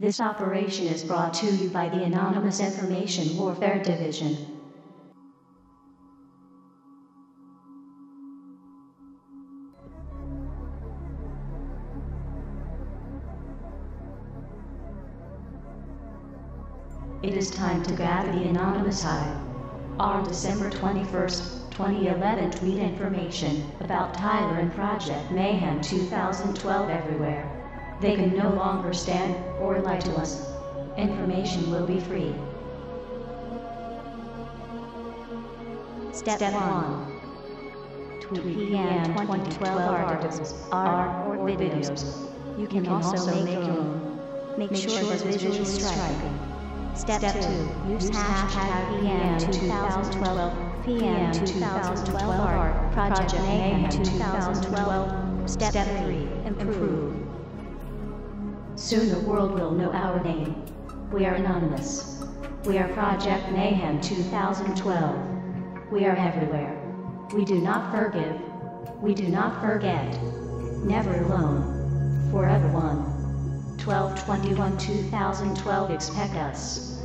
This operation is brought to you by the Anonymous Information Warfare Division. It is time to gather the Anonymous Hive. Our December 21st, 2011, tweet information about Tyler and Project Mayhem 2012 everywhere. They can no longer stand or lie to us. Information will be free. Step 1. Tweet PM 2012 articles, art, or videos. You can also make your own. Make sure it's visually striking. Step 2. Use hashtag PM 2012 PM 2012 art Project Mayhem 2012. Step 3. Improve. Soon the world will know our name. We are anonymous. We are Project Mayhem 2012. We are everywhere. We do not forgive. We do not forget. Never alone. Forever one. 12 21 2012 expect us.